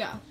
Go.